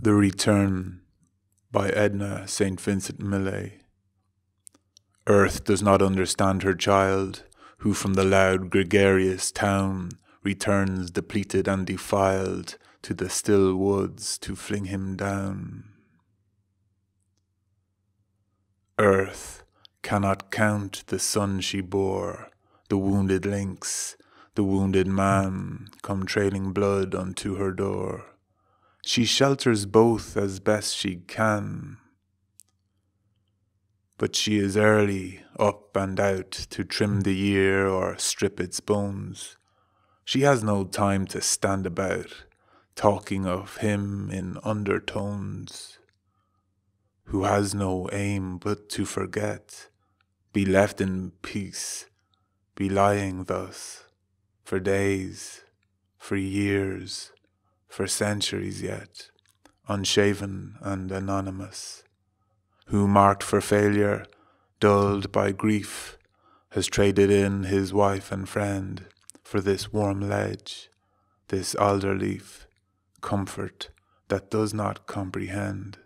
The Return by Edna St. Vincent Millay. Earth does not understand her child, who from the loud gregarious town returns depleted and defiled to the still woods to fling him down. Earth cannot count the son she bore, the wounded lynx, the wounded man come trailing blood unto her door. She shelters both as best she can. But she is early up and out to trim the year or strip its bones. She has no time to stand about, talking of him in undertones, who has no aim but to forget, be left in peace, be lying thus for days, for years for centuries yet, unshaven and anonymous, who, marked for failure, dulled by grief, has traded in his wife and friend for this warm ledge, this alder leaf, comfort that does not comprehend.